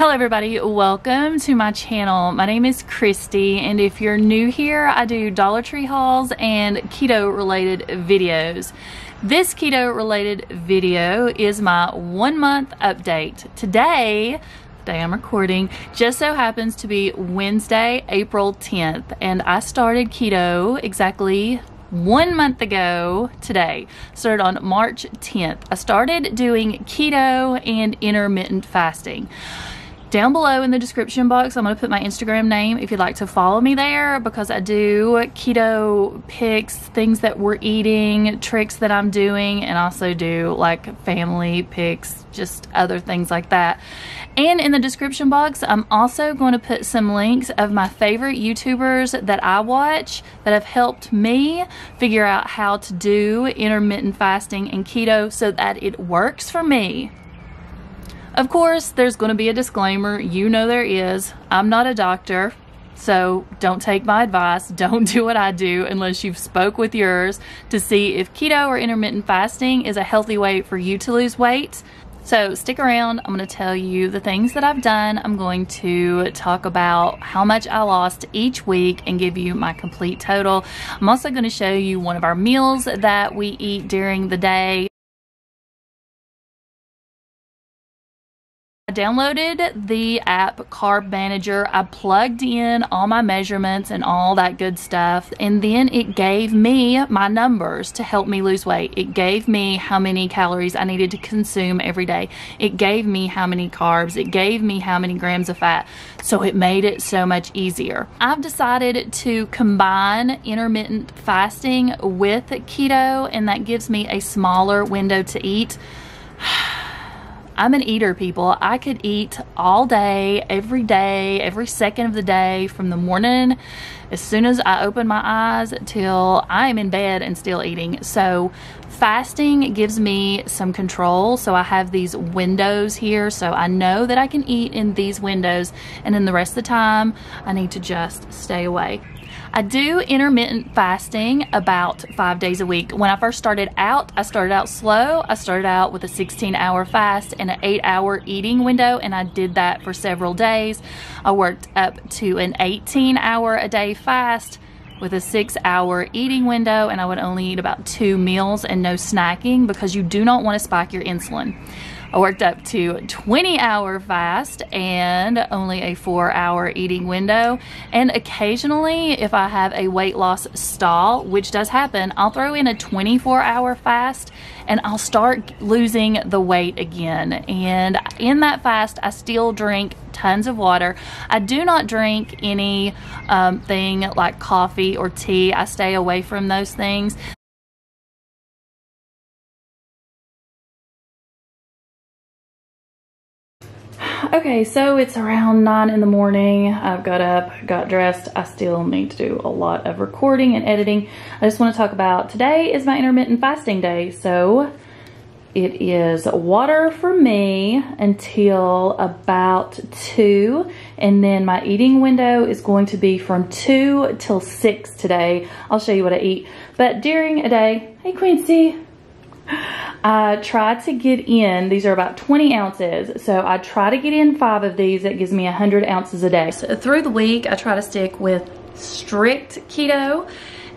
Hello everybody, welcome to my channel. My name is Kristi and if you're new here, I do Dollar Tree hauls and keto related videos. This keto related video is my one month update. Today, day I'm recording, just so happens to be Wednesday, April 10th and I started keto exactly one month ago today. Started on March 10th. I started doing keto and intermittent fasting. Down below in the description box, I'm going to put my Instagram name if you'd like to follow me there because I do keto pics, things that we're eating, tricks that I'm doing, and also do like family pics, just other things like that. And in the description box, I'm also going to put some links of my favorite YouTubers that I watch that have helped me figure out how to do intermittent fasting and keto so that it works for me. Of course, there's going to be a disclaimer. You know there is. I'm not a doctor. So don't take my advice. Don't do what I do unless you've spoke with yours to see if keto or intermittent fasting is a healthy way for you to lose weight. So stick around. I'm going to tell you the things that I've done. I'm going to talk about how much I lost each week and give you my complete total. I'm also going to show you one of our meals that we eat during the day. I downloaded the app Carb Manager. I plugged in all my measurements and all that good stuff. And then it gave me my numbers to help me lose weight. It gave me how many calories I needed to consume every day. It gave me how many carbs. It gave me how many grams of fat. So it made it so much easier. I've decided to combine intermittent fasting with keto and that gives me a smaller window to eat. I'm an eater, people. I could eat all day, every day, every second of the day, from the morning as soon as I open my eyes till I'm in bed and still eating. So fasting gives me some control. So I have these windows here. So I know that I can eat in these windows and then the rest of the time I need to just stay away. I do intermittent fasting about five days a week. When I first started out, I started out slow. I started out with a 16 hour fast and an eight hour eating window and I did that for several days. I worked up to an 18 hour a day fast with a six hour eating window and I would only eat about two meals and no snacking because you do not want to spike your insulin. I worked up to 20 hour fast and only a four hour eating window. And occasionally, if I have a weight loss stall, which does happen, I'll throw in a 24 hour fast and I'll start losing the weight again. And in that fast, I still drink tons of water. I do not drink any um, thing like coffee or tea. I stay away from those things. Okay, so it's around 9 in the morning. I've got up, got dressed. I still need to do a lot of recording and editing. I just want to talk about today is my intermittent fasting day. So it is water for me until about 2 and then my eating window is going to be from 2 till 6 today. I'll show you what I eat. But during a day, hey Quincy, I try to get in, these are about 20 ounces, so I try to get in five of these. That gives me 100 ounces a day. So through the week, I try to stick with strict keto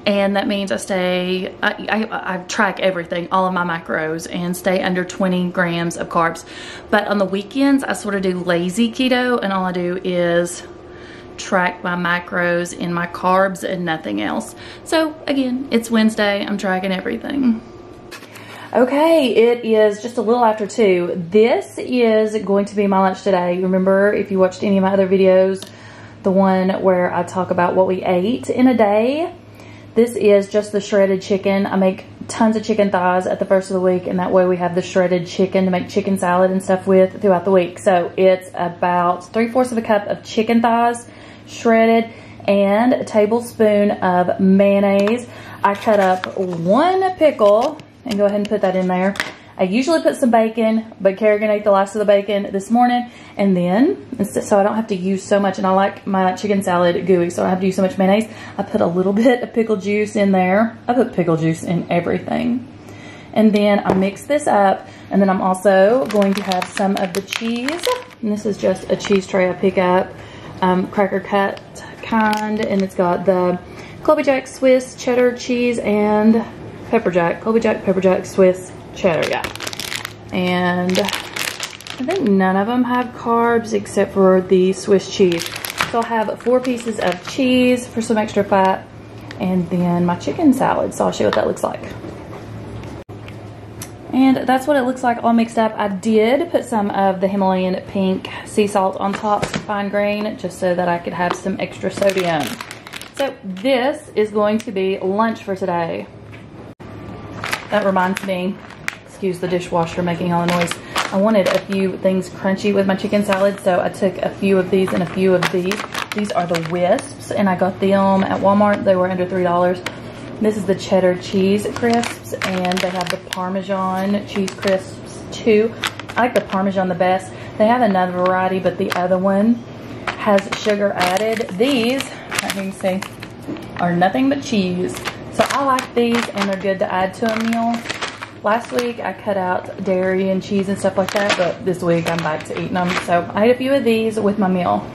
and that means I stay, I, I, I, track everything, all of my macros, and stay under 20 grams of carbs. But on the weekends, I sort of do lazy keto, and all I do is track my macros and my carbs and nothing else. So again, it's Wednesday, I'm tracking everything. Okay, it is just a little after two. This is going to be my lunch today. Remember, if you watched any of my other videos, the one where I talk about what we ate in a day, this is just the shredded chicken. I make tons of chicken thighs at the first of the week, and that way we have the shredded chicken to make chicken salad and stuff with throughout the week. So it's about three-fourths of a cup of chicken thighs, shredded, and a tablespoon of mayonnaise. I cut up one pickle and go ahead and put that in there. I usually put some bacon, but Kerrigan ate the last of the bacon this morning. And then, so I don't have to use so much, and I like my chicken salad gooey, so I have to use so much mayonnaise. I put a little bit of pickle juice in there. I put pickle juice in everything. And then I mix this up and then I'm also going to have some of the cheese. And this is just a cheese tray I pick up, um, cracker cut kind. And it's got the Colby Jack Swiss cheddar cheese and pepper jack. Colby Jack, pepper jack, Swiss cheddar, yeah. And I think none of them have carbs except for the Swiss cheese. So I'll have four pieces of cheese for some extra fat and then my chicken salad. So I'll show you what that looks like. And that's what it looks like all mixed up. I did put some of the Himalayan pink sea salt on top, fine grain, just so that I could have some extra sodium. So this is going to be lunch for today. That reminds me, excuse the dishwasher making all the noise. I wanted a few things crunchy with my chicken salad, so I took a few of these and a few of these. These are the Whisps, and I got them at Walmart. They were under $3. This is the cheddar cheese crisps, and they have the Parmesan cheese crisps too. I like the Parmesan the best. They have another variety, but the other one has sugar added. These, let me see, are nothing but cheese. So I like these, and they're good to add to a meal. Last week I cut out dairy and cheese and stuff like that, but this week I'm back to eating them. So I ate a few of these with my meal.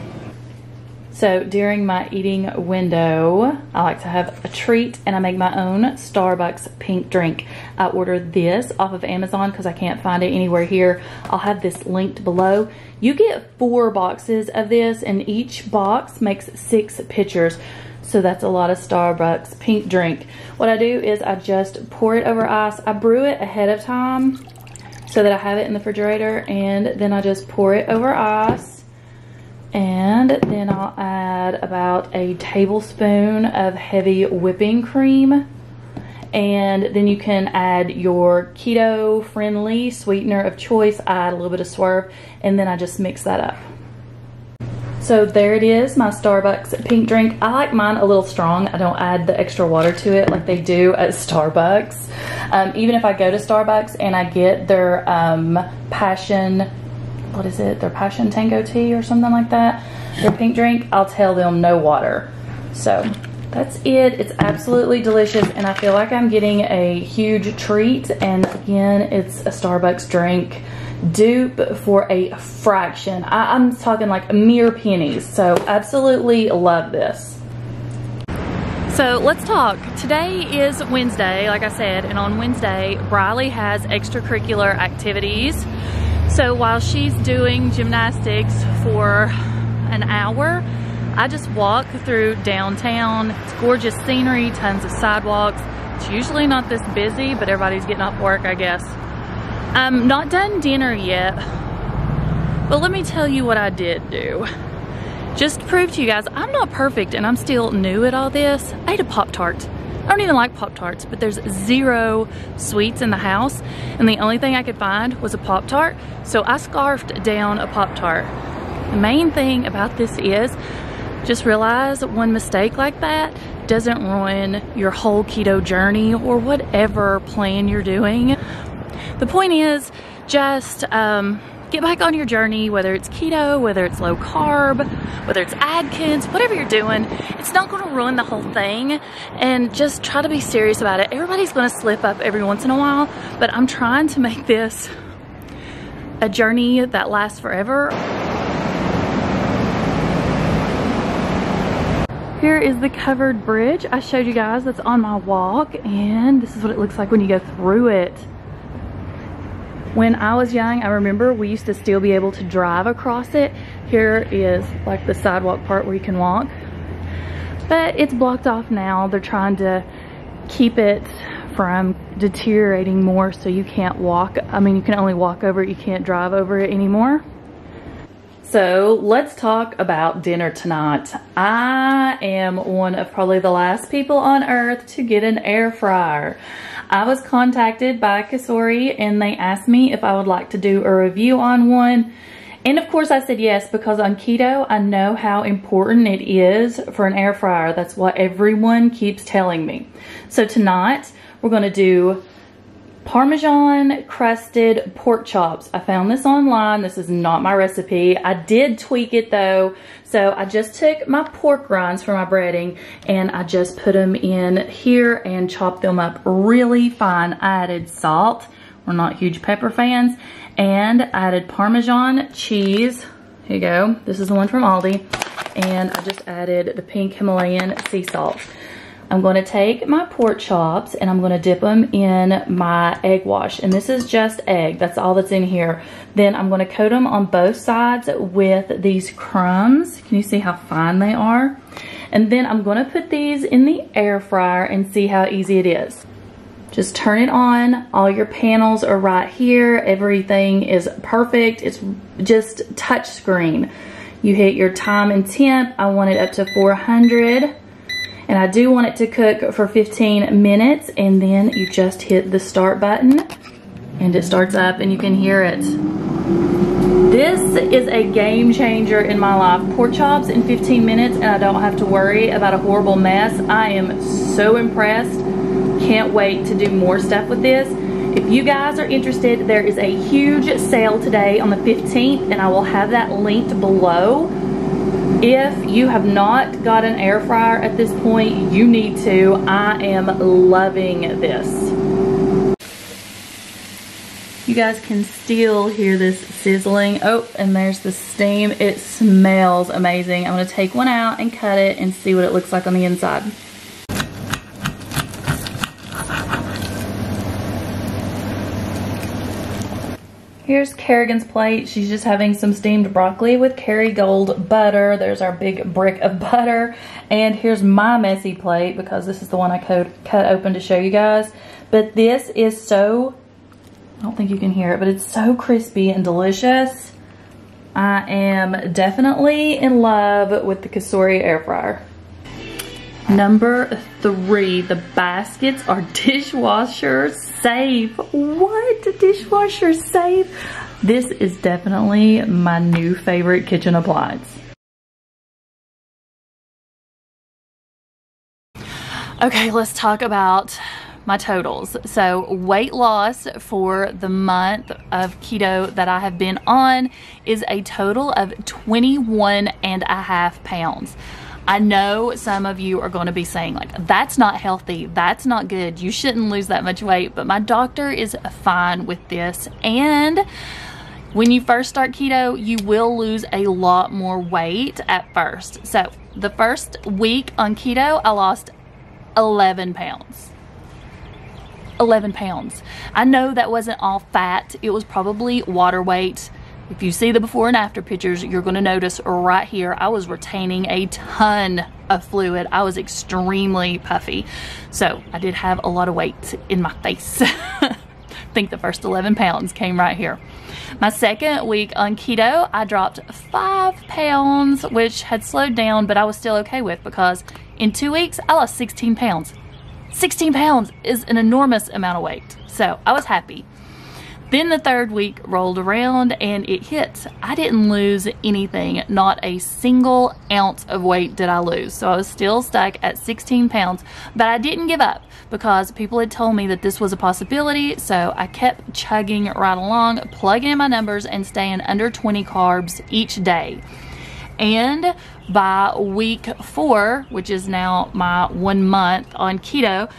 So during my eating window, I like to have a treat and I make my own Starbucks pink drink. I ordered this off of Amazon because I can't find it anywhere here. I'll have this linked below. You get four boxes of this and each box makes six pitchers. So that's a lot of Starbucks pink drink. What I do is I just pour it over ice. I brew it ahead of time so that I have it in the refrigerator and then I just pour it over ice and then I'll add about a tablespoon of heavy whipping cream. And then you can add your keto friendly sweetener of choice. I add a little bit of swerve and then I just mix that up. So there it is, my Starbucks pink drink. I like mine a little strong. I don't add the extra water to it like they do at Starbucks. Um, even if I go to Starbucks and I get their um, passion what is it, their passion tango tea or something like that, their pink drink, I'll tell them no water. So that's it. It's absolutely delicious and I feel like I'm getting a huge treat. And again, it's a Starbucks drink dupe for a fraction. I, am talking like mere pennies. So absolutely love this. So let's talk. Today is Wednesday, like I said, and on Wednesday, Briley has extracurricular activities. So while she's doing gymnastics for an hour, I just walk through downtown. It's gorgeous scenery, tons of sidewalks. It's usually not this busy, but everybody's getting off work, I guess. I'm not done dinner yet, but let me tell you what I did do. Just to prove to you guys, I'm not perfect and I'm still new at all this. I ate a Pop-Tart. I don't even like Pop-Tarts, but there's zero sweets in the house. And the only thing I could find was a Pop-Tart. So I scarfed down a Pop-Tart. The main thing about this is just realize one mistake like that doesn't ruin your whole keto journey or whatever plan you're doing. The point is just um, get back on your journey, whether it's keto, whether it's low carb, whether it's Atkins, whatever you're doing, it's not going to ruin the whole thing. And just try to be serious about it. Everybody's going to slip up every once in a while, but I'm trying to make this a journey that lasts forever. Here is the covered bridge I showed you guys that's on my walk and this is what it looks like when you go through it. When I was young, I remember we used to still be able to drive across it. Here is like the sidewalk part where you can walk. But it's blocked off now. They're trying to keep it from deteriorating more so you can't walk. I mean, you can only walk over it. You can't drive over it anymore. So let's talk about dinner tonight. I am one of probably the last people on earth to get an air fryer. I was contacted by Cosori and they asked me if I would like to do a review on one. And of course I said yes because on keto I know how important it is for an air fryer. That's what everyone keeps telling me. So tonight we're going to do Parmesan crusted pork chops. I found this online. This is not my recipe. I did tweak it though. So I just took my pork rinds for my breading and I just put them in here and chopped them up really fine. I added salt. We're not huge pepper fans. And I added Parmesan cheese. Here you go. This is the one from Aldi. And I just added the pink Himalayan sea salt. I'm going to take my pork chops and I'm going to dip them in my egg wash. And this is just egg. That's all that's in here. Then I'm going to coat them on both sides with these crumbs. Can you see how fine they are? And then I'm going to put these in the air fryer and see how easy it is. Just turn it on. All your panels are right here. Everything is perfect. It's just touch screen. You hit your time and temp. I want it up to 400 and I do want it to cook for 15 minutes and then you just hit the start button and it starts up and you can hear it. This is a game changer in my life. Pork chops in 15 minutes and I don't have to worry about a horrible mess. I am so impressed. Can't wait to do more stuff with this. If you guys are interested, there is a huge sale today on the 15th and I will have that linked below. If you have not got an air fryer at this point, you need to. I am loving this. You guys can still hear this sizzling. Oh, and there's the steam. It smells amazing. I'm gonna take one out and cut it and see what it looks like on the inside. Here's Kerrigan's plate. She's just having some steamed broccoli with Kerrygold butter. There's our big brick of butter. And here's my messy plate because this is the one I cut, cut open to show you guys. But this is so, I don't think you can hear it, but it's so crispy and delicious. I am definitely in love with the Cosori air fryer. Number three, the baskets are dishwasher safe. What? Dishwasher safe? This is definitely my new favorite kitchen appliance. Okay, let's talk about my totals. So weight loss for the month of keto that I have been on is a total of 21 and a half pounds. I know some of you are going to be saying like, that's not healthy. That's not good. You shouldn't lose that much weight. But my doctor is fine with this. And when you first start keto, you will lose a lot more weight at first. So the first week on keto, I lost 11 pounds. 11 pounds. I know that wasn't all fat. It was probably water weight if you see the before and after pictures, you're gonna notice right here, I was retaining a ton of fluid. I was extremely puffy. So I did have a lot of weight in my face. I think the first 11 pounds came right here. My second week on keto, I dropped five pounds, which had slowed down, but I was still okay with because in two weeks, I lost 16 pounds. 16 pounds is an enormous amount of weight. So I was happy. Then the third week rolled around and it hit. I didn't lose anything. Not a single ounce of weight did I lose. So I was still stuck at 16 pounds, but I didn't give up because people had told me that this was a possibility. So I kept chugging right along, plugging in my numbers and staying under 20 carbs each day. And by week four, which is now my one month on keto,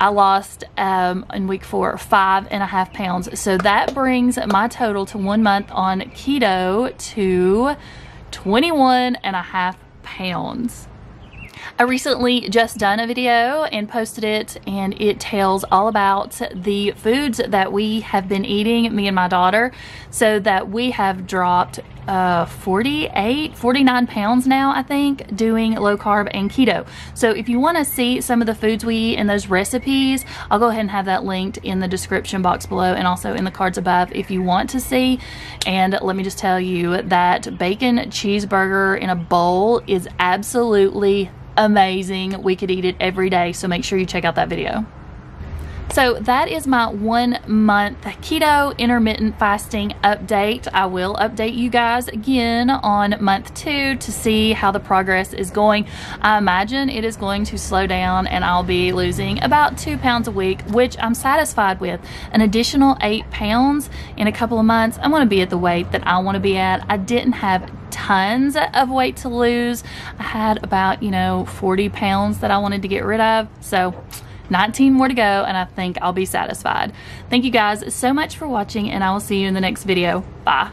I lost um, in week four five and a half pounds. So that brings my total to one month on keto to 21 and a half pounds. I recently just done a video and posted it and it tells all about the foods that we have been eating, me and my daughter, so that we have dropped uh, 48, 49 pounds now, I think, doing low carb and keto. So if you want to see some of the foods we eat and those recipes, I'll go ahead and have that linked in the description box below and also in the cards above if you want to see. And let me just tell you that bacon cheeseburger in a bowl is absolutely amazing. We could eat it every day, so make sure you check out that video. So that is my one month keto intermittent fasting update. I will update you guys again on month two to see how the progress is going. I imagine it is going to slow down and I'll be losing about two pounds a week, which I'm satisfied with. An additional eight pounds in a couple of months, I'm gonna be at the weight that I wanna be at. I didn't have tons of weight to lose. I had about, you know, 40 pounds that I wanted to get rid of. So 19 more to go and I think I'll be satisfied. Thank you guys so much for watching and I will see you in the next video. Bye.